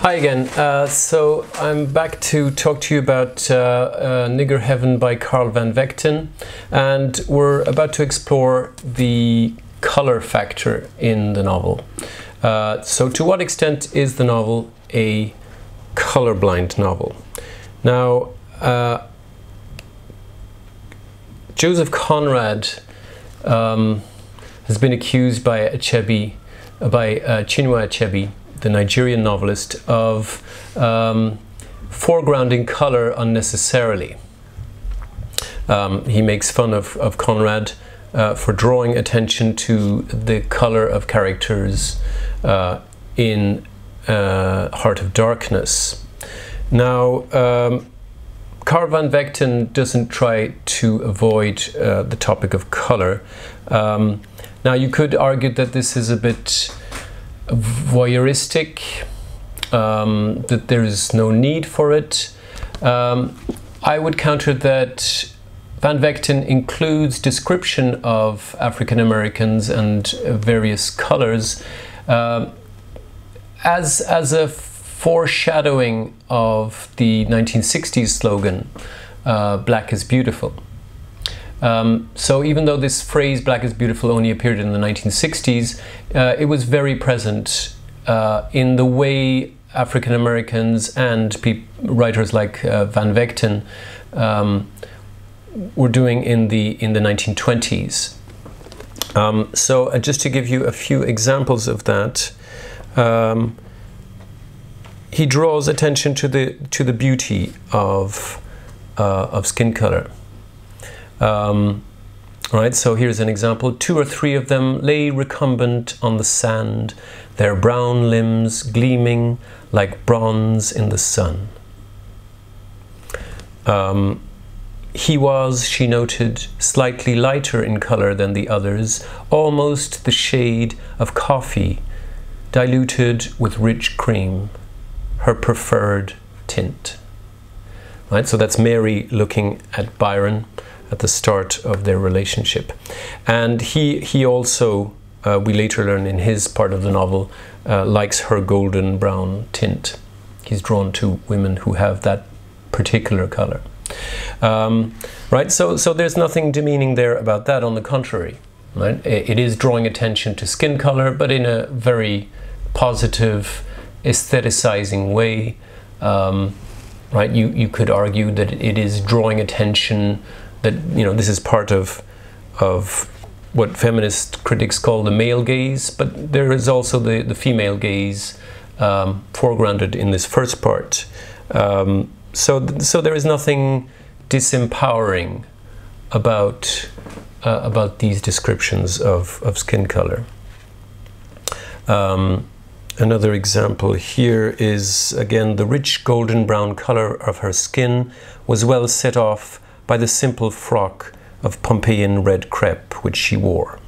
Hi again. Uh, so I'm back to talk to you about uh, uh, Nigger Heaven by Carl Van Vechten, and we're about to explore the color factor in the novel. Uh, so, to what extent is the novel a colorblind novel? Now, uh, Joseph Conrad um, has been accused by Achebe, by uh, Chinua Achebe, the Nigerian novelist, of um, foregrounding color unnecessarily. Um, he makes fun of, of Conrad uh, for drawing attention to the color of characters uh, in uh, Heart of Darkness. Now, um, Carl van Vechten doesn't try to avoid uh, the topic of color. Um, now, you could argue that this is a bit voyeuristic, um, that there is no need for it. Um, I would counter that Van Vechten includes description of African Americans and various colors uh, as, as a foreshadowing of the 1960s slogan, uh, Black is Beautiful. Um, so even though this phrase "black is beautiful" only appeared in the 1960s, uh, it was very present uh, in the way African Americans and writers like uh, Van Vechten um, were doing in the in the 1920s. Um, so uh, just to give you a few examples of that, um, he draws attention to the to the beauty of uh, of skin color. Um, right, so here's an example. Two or three of them lay recumbent on the sand, their brown limbs gleaming like bronze in the sun. Um, he was, she noted, slightly lighter in color than the others, almost the shade of coffee, diluted with rich cream, her preferred tint. Right, so that's Mary looking at Byron at the start of their relationship. And he, he also, uh, we later learn in his part of the novel, uh, likes her golden brown tint. He's drawn to women who have that particular color. Um, right, so, so there's nothing demeaning there about that, on the contrary. Right? It is drawing attention to skin color, but in a very positive, aestheticizing way. Um, right, you, you could argue that it is drawing attention that you know this is part of of what feminist critics call the male gaze, but there is also the, the female gaze um, foregrounded in this first part. Um, so, so there is nothing disempowering about uh, about these descriptions of, of skin color. Um, another example here is again the rich golden brown color of her skin was well set off by the simple frock of Pompeian red crepe which she wore.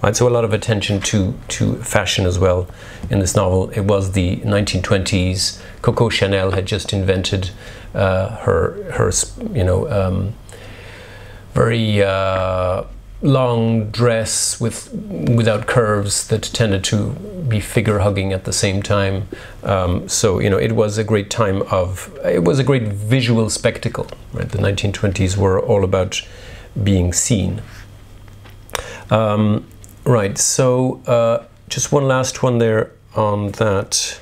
Right, so a lot of attention to, to fashion as well in this novel. It was the 1920s. Coco Chanel had just invented uh, her, her, you know, um, very uh, long dress with without curves that tended to be figure hugging at the same time. Um, so you know it was a great time of it was a great visual spectacle. Right, the 1920s were all about being seen. Um, right, so uh, just one last one there on that.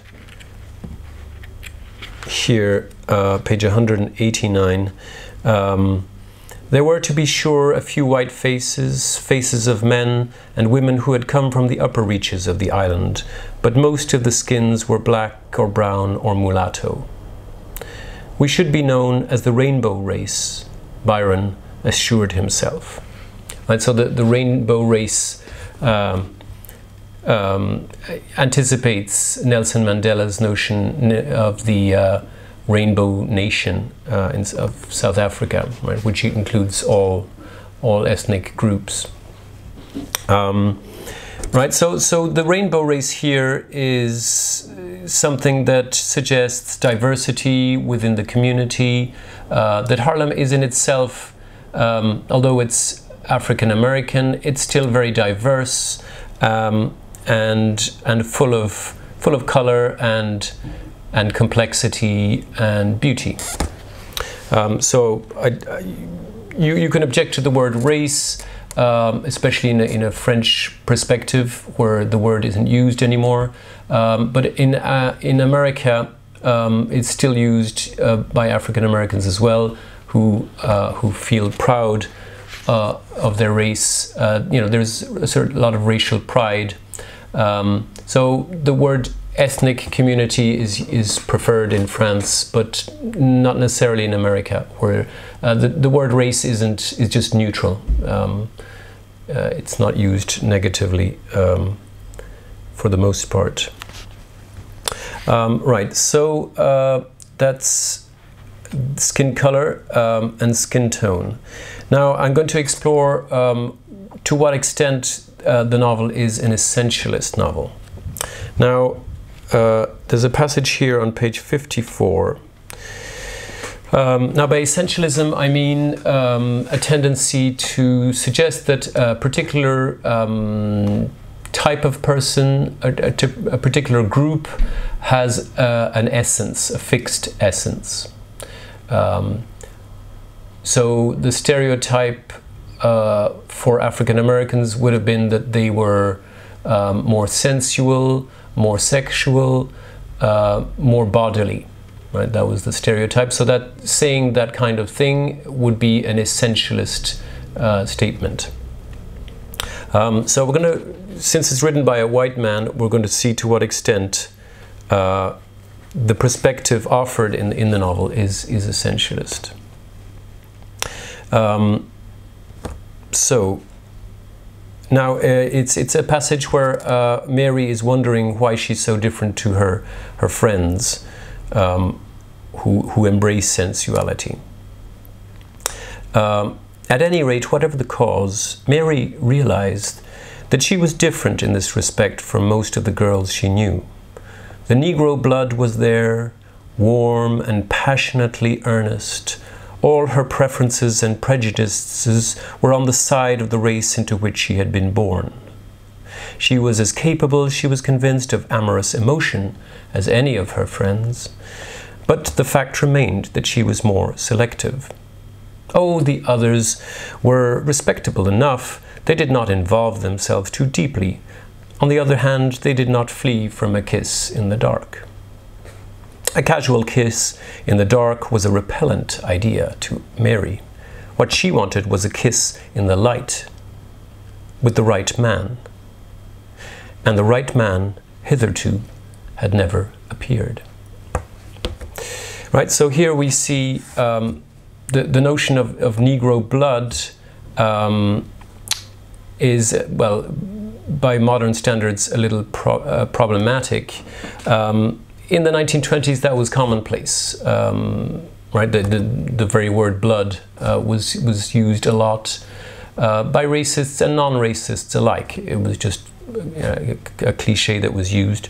Here, uh, page 189. Um, there were, to be sure, a few white faces, faces of men and women who had come from the upper reaches of the island, but most of the skins were black or brown or mulatto. We should be known as the rainbow race, Byron assured himself. And so the, the rainbow race um, um, anticipates Nelson Mandela's notion of the uh, rainbow nation uh, in, of South Africa, right, which includes all all ethnic groups. Um, right. So so the rainbow race here is something that suggests diversity within the community. Uh, that Harlem is in itself, um, although it's African American, it's still very diverse um, and and full of full of color and and complexity and beauty. Um, so I, I, you, you can object to the word race, um, especially in a, in a, French perspective where the word isn't used anymore. Um, but in, uh, in America, um, it's still used uh, by African Americans as well, who, uh, who feel proud uh, of their race. Uh, you know, there's a certain, lot of racial pride. Um, so the word ethnic community is is preferred in France, but not necessarily in America, where uh, the the word race isn't is just neutral. Um, uh, it's not used negatively um, for the most part. Um, right, so uh, that's skin color um, and skin tone. Now I'm going to explore um, to what extent uh, the novel is an essentialist novel. Now, uh, there's a passage here on page 54. Um, now, by essentialism, I mean um, a tendency to suggest that a particular um, type of person, a, particular group, has uh, an essence, a fixed essence. Um, so the stereotype uh, for African Americans would have been that they were um, more sensual, more sexual, uh, more bodily. Right, that was the stereotype. So that saying that kind of thing would be an essentialist uh, statement. Um, so we're going to, since it's written by a white man, we're going to see to what extent uh, the perspective offered in in the novel is is essentialist. Um, so now uh, it's it's a passage where uh, Mary is wondering why she's so different to her her friends um, who who embrace sensuality. Um, at any rate, whatever the cause, Mary realized that she was different in this respect from most of the girls she knew. The Negro blood was there, warm and passionately earnest, all her preferences and prejudices were on the side of the race into which she had been born. She was as capable, she was convinced, of amorous emotion as any of her friends, but the fact remained that she was more selective. Oh, the others were respectable enough, they did not involve themselves too deeply. On the other hand, they did not flee from a kiss in the dark. A casual kiss in the dark was a repellent idea to Mary. What she wanted was a kiss in the light with the right man. And the right man, hitherto, had never appeared. Right, so here we see um, the, the notion of, of Negro blood um, is, well, by modern standards, a little pro uh, problematic. Um, in the 1920s, that was commonplace. Um, right, the, the, the, very word blood uh, was was used a lot uh, by racists and non-racists alike. It was just a, a cliche that was used.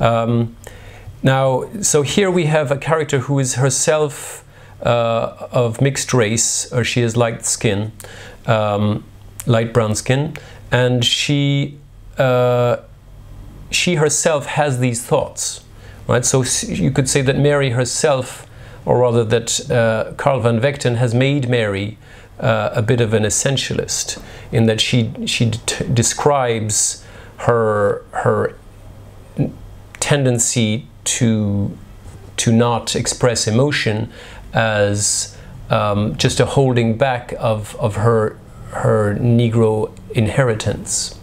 Um, now, so here we have a character who is herself uh, of mixed race, or she has light skin, um, light brown skin, and she uh, she herself has these thoughts right? So you could say that Mary herself, or rather that uh, Carl van Vechten has made Mary uh, a bit of an essentialist in that she she describes her her tendency to to not express emotion as um, just a holding back of, of her her Negro inheritance.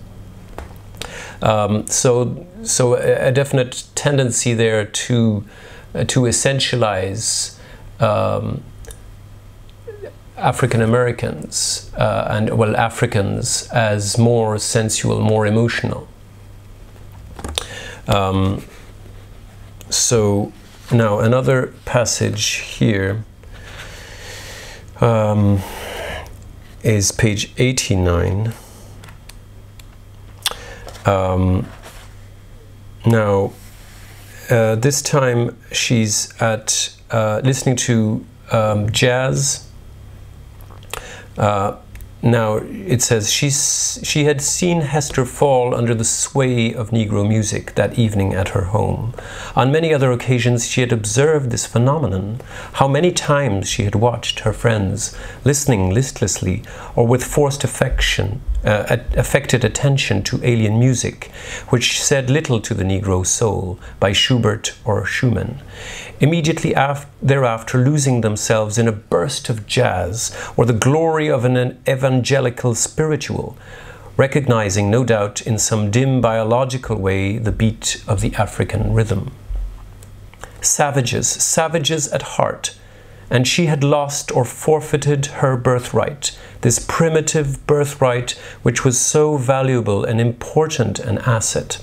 Um, so so a, definite tendency there to uh, to essentialize um, African Americans uh, and well Africans as more sensual, more emotional. Um, so now another passage here um, is page 89. Um, now, uh, this time she's at uh, listening to um, jazz. Uh, now it says she's, she had seen Hester fall under the sway of Negro music that evening at her home. On many other occasions, she had observed this phenomenon. How many times she had watched her friends listening listlessly or with forced affection, uh, affected attention to alien music, which said little to the Negro soul, by Schubert or Schumann immediately thereafter losing themselves in a burst of jazz or the glory of an evangelical spiritual, recognizing, no doubt, in some dim biological way, the beat of the African rhythm. Savages, savages at heart, and she had lost or forfeited her birthright, this primitive birthright which was so valuable and important an asset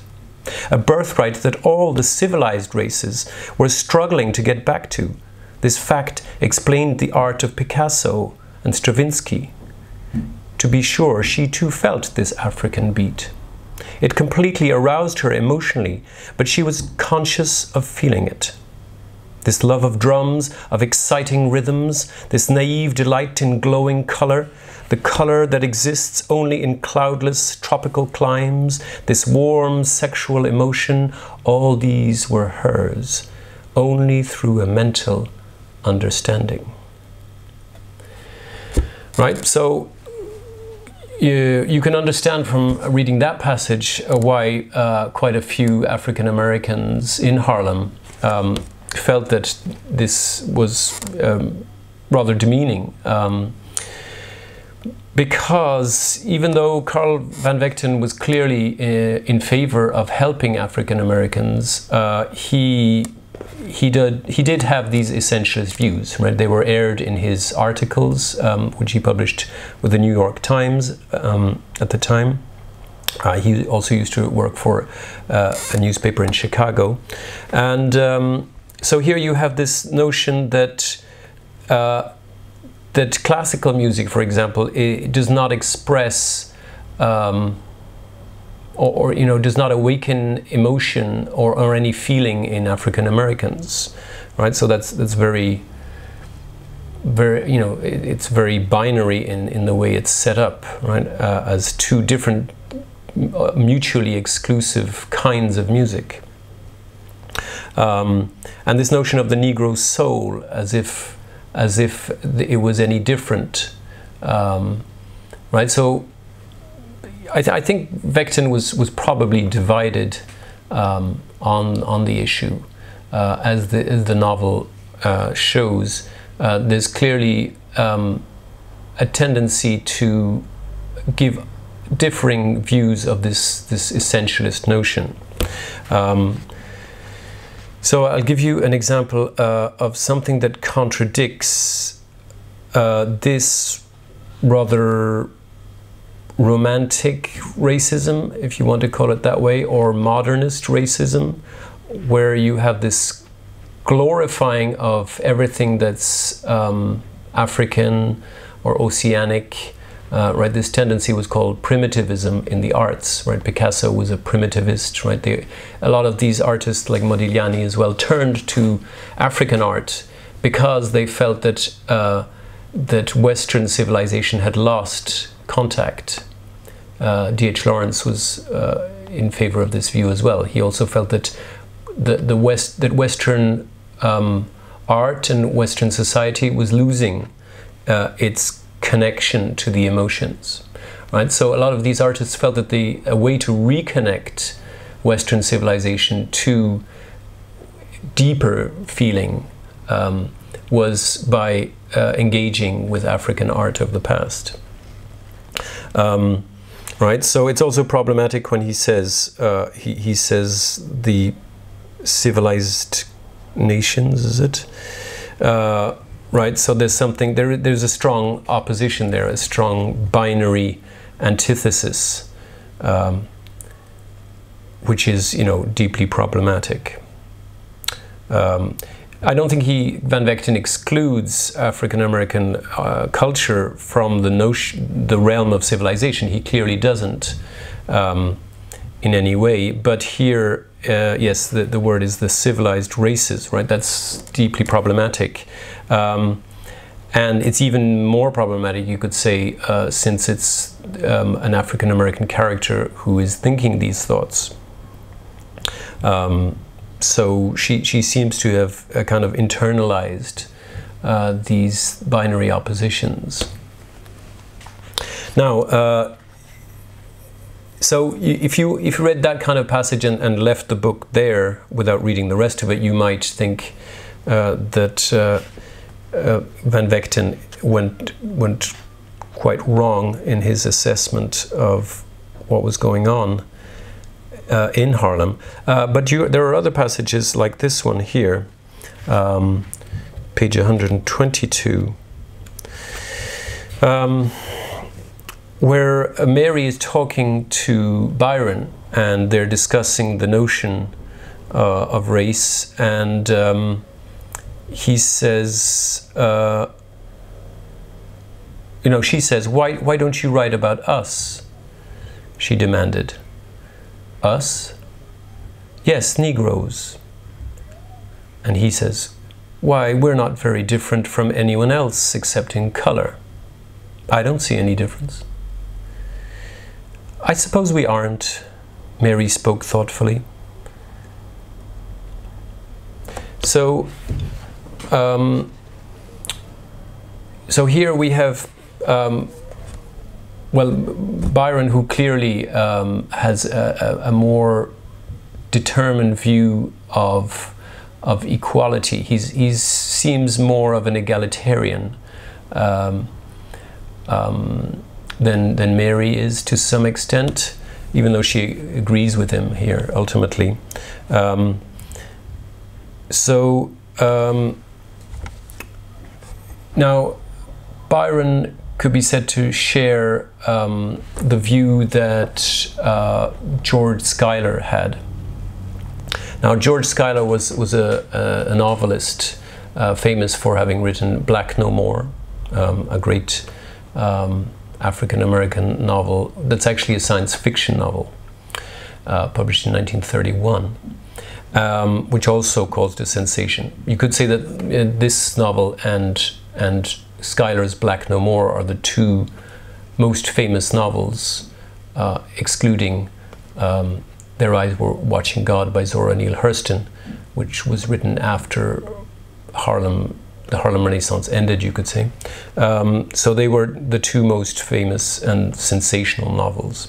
a birthright that all the civilized races were struggling to get back to. This fact explained the art of Picasso and Stravinsky. To be sure, she too felt this African beat. It completely aroused her emotionally, but she was conscious of feeling it. This love of drums, of exciting rhythms, this naive delight in glowing color, the color that exists only in cloudless tropical climes, this warm sexual emotion, all these were hers, only through a mental understanding. Right, so you, you can understand from reading that passage uh, why uh, quite a few African Americans in Harlem um, felt that this was um, rather demeaning. Um, because even though Carl van Vechten was clearly uh, in favor of helping African Americans, uh, he he did he did have these essentialist views. Right, they were aired in his articles, um, which he published with the New York Times um, at the time. Uh, he also used to work for uh, a newspaper in Chicago, and um, so here you have this notion that uh, that classical music, for example, does not express um, or, or, you know does not awaken emotion or, or any feeling in African Americans, right? So that's that's very very you know it, it's very binary in in the way it's set up, right? Uh, as two different uh, mutually exclusive kinds of music. Um, and this notion of the Negro soul as if as if it was any different, um, right? So I, th I, think Vechten was was probably divided um, on on the issue, uh, as the as the novel uh, shows. Uh, there's clearly um, a tendency to give differing views of this this essentialist notion. So I'll give you an example uh, of something that contradicts uh, this rather romantic racism, if you want to call it that way, or modernist racism, where you have this glorifying of everything that's um, African or oceanic uh, right? This tendency was called primitivism in the arts, right? Picasso was a primitivist, right? They, a lot of these artists, like Modigliani as well, turned to African art because they felt that uh, that Western civilization had lost contact. Uh, D.H. Lawrence was uh, in favor of this view as well. He also felt that the the West that Western um, art and Western society was losing uh, its connection to the emotions. Right? So a lot of these artists felt that the a way to reconnect Western civilization to deeper feeling um, was by uh, engaging with African art of the past. Um, right. So it's also problematic when he says uh, he, he says the civilized nations is it uh, right? So there's something there. There's a strong opposition there, a strong binary antithesis, um, which is you know deeply problematic. Um, I don't think he Van Vechten excludes African American uh, culture from the notion, the realm of civilization. He clearly doesn't um, in any way. But here, uh, yes, the, the word is the civilized races, right? That's deeply problematic. Um, and it's even more problematic, you could say, uh, since it's um, an African American character who is thinking these thoughts. Um, so she, she seems to have uh, kind of internalized uh, these binary oppositions. Now, uh, so if you if you read that kind of passage and, and, left the book there without reading the rest of it, you might think uh, that uh, uh, Van Vechten went went quite wrong in his assessment of what was going on uh, in Harlem. Uh, but you, there are other passages like this one here, um, page 122, um, where Mary is talking to Byron and they're discussing the notion uh, of race and um, he says, uh, you know, she says, why, why don't you write about us? She demanded. Us? Yes, Negroes. And he says, Why, we're not very different from anyone else except in color. I don't see any difference. I suppose we aren't, Mary spoke thoughtfully. So, um, so here we have, um, well, Byron, who clearly um, has a, a, more determined view of of equality. He's he seems more of an egalitarian um, um, than than Mary is to some extent, even though she agrees with him here ultimately. Um, so um, now, Byron could be said to share um, the view that uh, George Schuyler had. Now, George Schuyler was, was a, a, novelist uh, famous for having written Black No More, um, a great um, African American novel that's actually a science fiction novel, uh, published in 1931 um, which also caused a sensation. You could say that uh, this novel and and Schuyler's Black No More are the two most famous novels, uh, excluding um, Their Eyes Were Watching God by Zora Neale Hurston, which was written after Harlem, the Harlem Renaissance ended, you could say. Um, so they were the two most famous and sensational novels.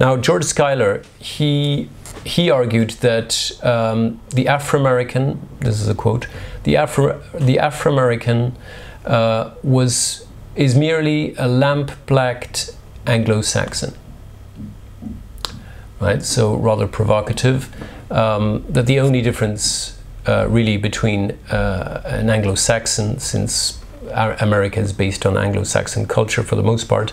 Now, George Schuyler, he he argued that um, the Afro-American, this is a quote, the Afro the Afro-American uh, was is merely a lamp-blacked Anglo-Saxon. Right, so rather provocative. Um, that the only difference uh, really between uh, an Anglo-Saxon, since America is based on Anglo-Saxon culture for the most part,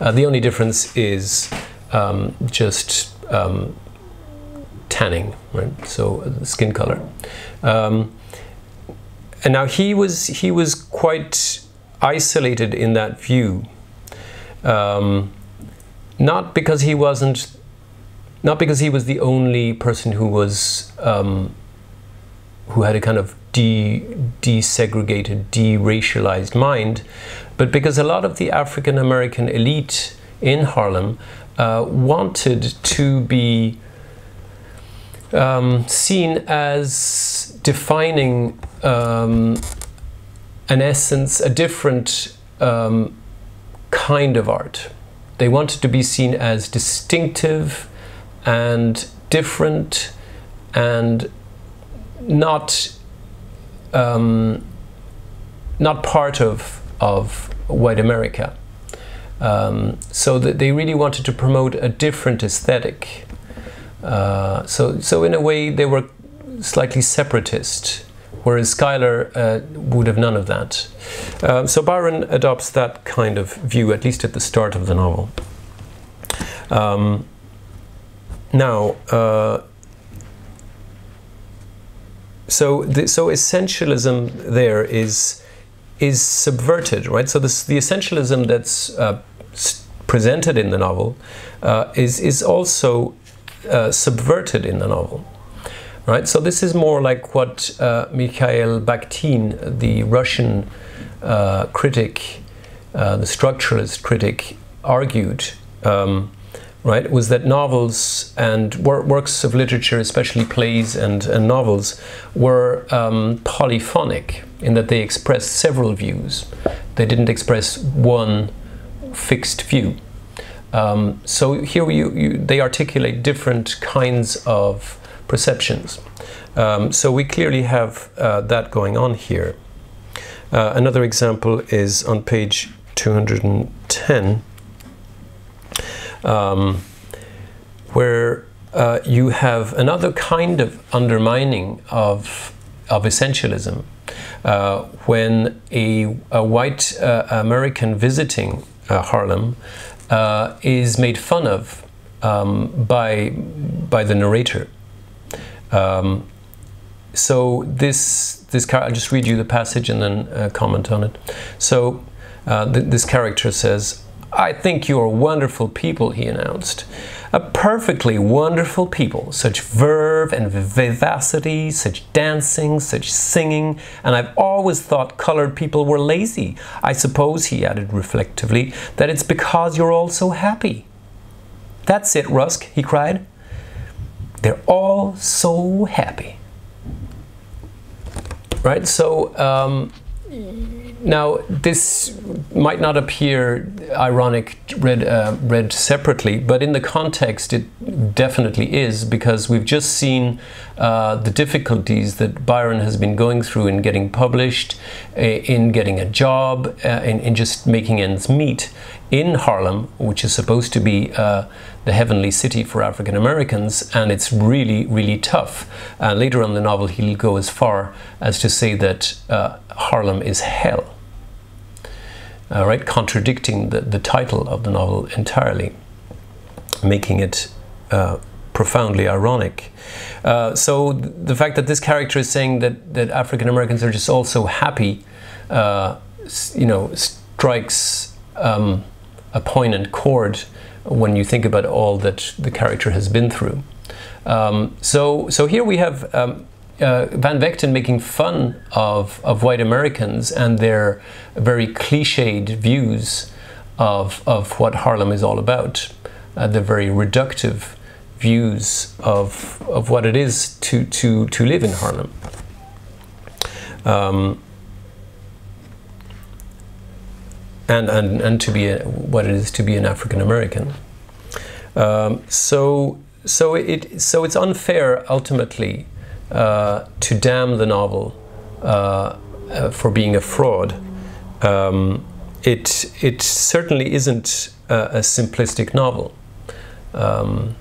uh, the only difference is um, just um, tanning, right? So uh, skin color. Um, and now he was he was quite isolated in that view, um, not because he wasn't, not because he was the only person who was um, who had a kind of de desegregated, deracialized mind, but because a lot of the African American elite in Harlem uh, wanted to be um, seen as defining um, an essence, a different um, kind of art. They wanted to be seen as distinctive and different and not um, not part of of white America. Um, so that they really wanted to promote a different aesthetic uh, so, so in a way, they were slightly separatist, whereas Schuyler uh, would have none of that. Uh, so Byron adopts that kind of view, at least at the start of the novel. Um, now, uh, so the, so essentialism there is is subverted, right? So this, the essentialism that's uh, presented in the novel uh, is is also uh, subverted in the novel. Right, so this is more like what uh, Mikhail Bakhtin, the Russian uh, critic, uh, the structuralist critic, argued, um, right, was that novels and wor works of literature, especially plays and, and novels, were um, polyphonic in that they expressed several views. They didn't express one fixed view. Um, so here you, you, they articulate different kinds of perceptions. Um, so we clearly have uh, that going on here. Uh, another example is on page 210, um, where uh, you have another kind of undermining of, of essentialism. Uh, when a, a white uh, American visiting uh, Harlem uh, is made fun of um, by, by the narrator. Um, so this, this I'll just read you the passage and then uh, comment on it. So th this character says, I think you are wonderful people, he announced. A perfectly wonderful people, such verve and vivacity, such dancing, such singing, and I've always thought colored people were lazy. I suppose, he added reflectively, that it's because you're all so happy. That's it, Rusk, he cried. They're all so happy. Right, so um, now, this might not appear ironic read, uh, read separately, but in the context it definitely is because we've just seen uh, the difficulties that Byron has been going through in getting published, in getting a job, uh, in, in just making ends meet in Harlem, which is supposed to be uh, the heavenly city for African Americans, and it's really, really tough. Uh, later on in the novel, he'll go as far as to say that uh, Harlem is hell, uh, right? Contradicting the, the title of the novel entirely, making it uh, profoundly ironic. Uh, so the fact that this character is saying that, that African Americans are just all so happy, uh, you know, strikes um, a poignant chord when you think about all that the character has been through. Um, so, so here we have um, uh, Van Vechten making fun of, of white Americans and their very cliched views of, of what Harlem is all about, uh, the very reductive views of, of what it is to, to, to live in Harlem. Um, and, and, and to be a, what it is to be an African American. Um, so, so, it, so it's unfair ultimately uh, to damn the novel uh, uh, for being a fraud. Um, it, it certainly isn't a, a simplistic novel. Um,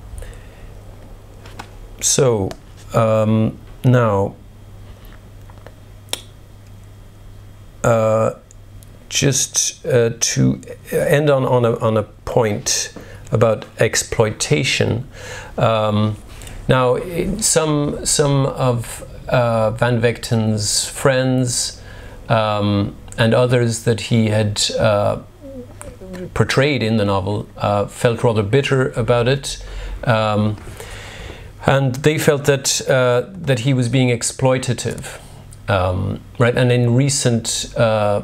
so um, now, uh, just uh, to end on, on, a, on a point about exploitation. Um, now, some, some of uh, Van Vechten's friends um, and others that he had uh, portrayed in the novel uh, felt rather bitter about it. Um, and they felt that, uh, that he was being exploitative. Um, right, and in recent uh,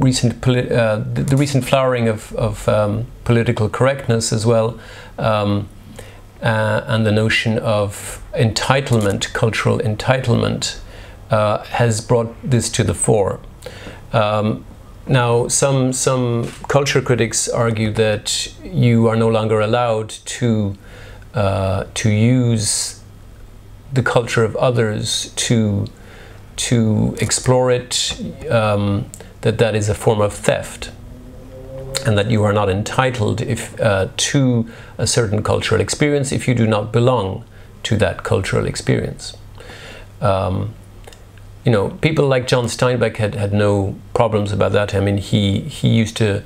recent uh, the, the, recent flowering of, of um, political correctness as well, um, uh, and the notion of entitlement, cultural entitlement, uh, has brought this to the fore. Um, now, some some culture critics argue that you are no longer allowed to uh, to use the culture of others to to explore it. That that is a form of theft and that you are not entitled if, uh, to a certain cultural experience if you do not belong to that cultural experience. Um, you know, people like John Steinbeck had, had no problems about that. I mean, he, he used to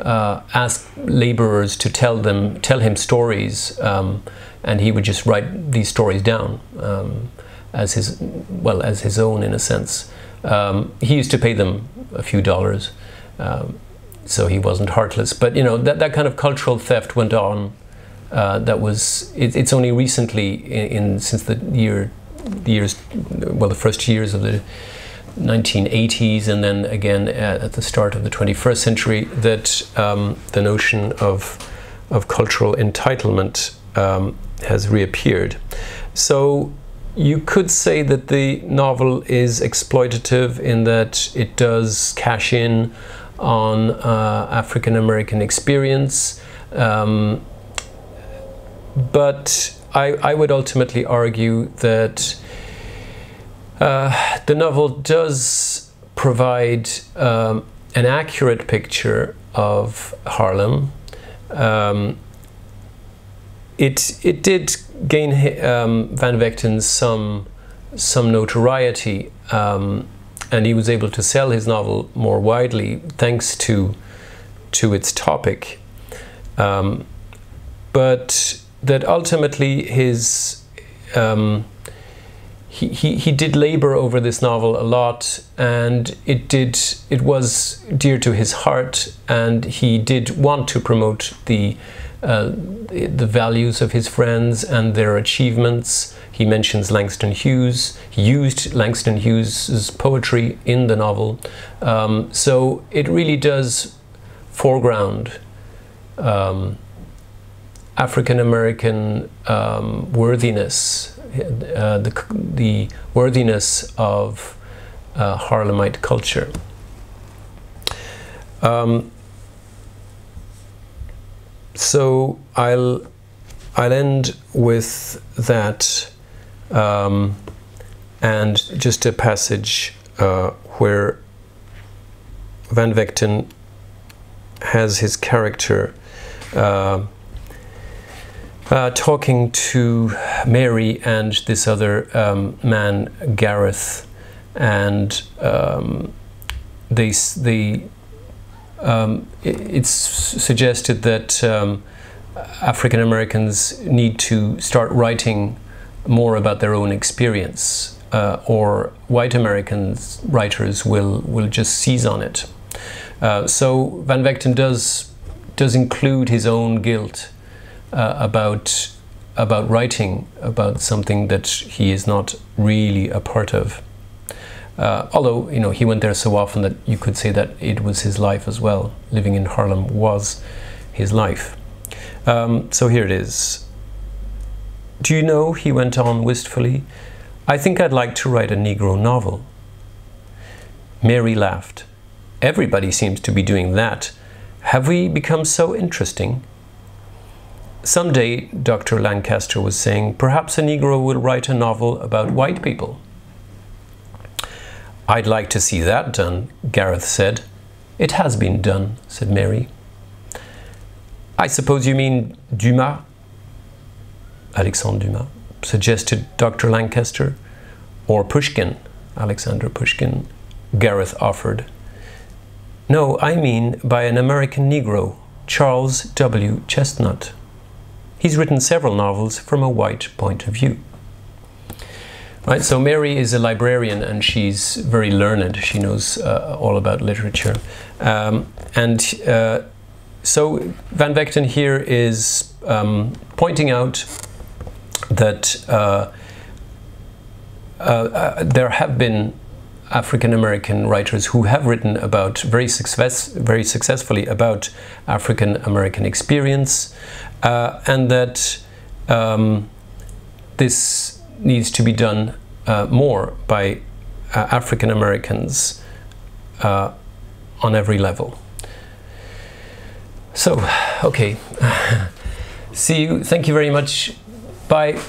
uh, ask laborers to tell them, tell him stories, um, and he would just write these stories down um, as his, well, as his own in a sense. Um, he used to pay them a few dollars, um, so he wasn't heartless. But you know that that kind of cultural theft went on. Uh, that was it, it's only recently in, in, since the year the years well the first years of the 1980s and then again at, at, the start of the 21st century that um, the notion of, of cultural entitlement um, has reappeared. So you could say that the novel is exploitative in that it does cash in on uh, African American experience. Um, but I, I, would ultimately argue that uh, the novel does provide um, an accurate picture of Harlem. Um, it it did gain um, Van Vechten some some notoriety, um, and he was able to sell his novel more widely thanks to to its topic. Um, but that ultimately his um, he, he, he did labor over this novel a lot and it did it was dear to his heart and he did want to promote the uh, the values of his friends and their achievements. He mentions Langston Hughes. He used Langston Hughes's poetry in the novel. Um, so it really does foreground um, African American um, worthiness, uh, the, the worthiness of uh, Harlemite culture. Um, so I'll I'll end with that um, and just a passage uh, where Van Vechten has his character uh, uh, talking to Mary and this other um, man, Gareth, and um, they they um, it's suggested that um, African Americans need to start writing more about their own experience, uh, or white Americans writers will will just seize on it. Uh, so Van Vechten does does include his own guilt uh, about about writing about something that he is not really a part of. Uh, although you know he went there so often that you could say that it was his life as well. Living in Harlem was his life. Um, so here it is. Do you know, he went on wistfully, I think I'd like to write a Negro novel. Mary laughed. Everybody seems to be doing that. Have we become so interesting? Someday, Dr. Lancaster was saying, perhaps a Negro will write a novel about white people. I'd like to see that done, Gareth said. It has been done, said Mary. I suppose you mean Dumas? Alexandre Dumas, suggested Dr. Lancaster. Or Pushkin, Alexander Pushkin, Gareth offered. No, I mean by an American Negro, Charles W. Chesnutt. He's written several novels from a white point of view. Right, so Mary is a librarian and she's very learned. She knows uh, all about literature. Um, and uh, so Van Vechten here is um, pointing out that uh, uh, uh there have been African American writers who have written about very success, very successfully about African American experience, uh, and that um, this needs to be done uh, more by uh, African Americans uh, on every level. So, okay. See you. Thank you very much. Bye.